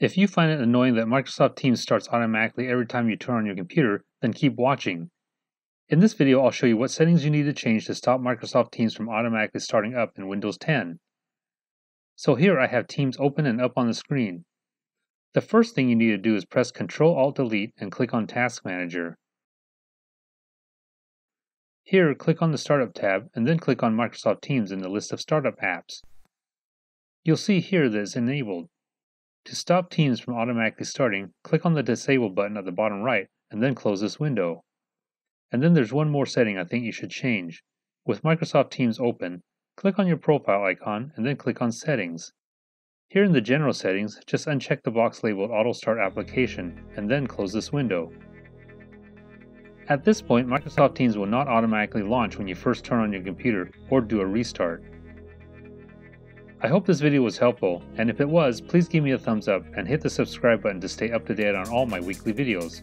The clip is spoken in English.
If you find it annoying that Microsoft Teams starts automatically every time you turn on your computer, then keep watching. In this video, I'll show you what settings you need to change to stop Microsoft Teams from automatically starting up in Windows 10. So here I have Teams open and up on the screen. The first thing you need to do is press Ctrl-Alt-Delete and click on Task Manager. Here, click on the Startup tab and then click on Microsoft Teams in the list of startup apps. You'll see here that it's enabled. To stop Teams from automatically starting, click on the Disable button at the bottom right and then close this window. And then there's one more setting I think you should change. With Microsoft Teams open, click on your profile icon and then click on Settings. Here in the General Settings, just uncheck the box labeled Auto Start Application and then close this window. At this point, Microsoft Teams will not automatically launch when you first turn on your computer or do a restart. I hope this video was helpful, and if it was, please give me a thumbs up and hit the subscribe button to stay up to date on all my weekly videos.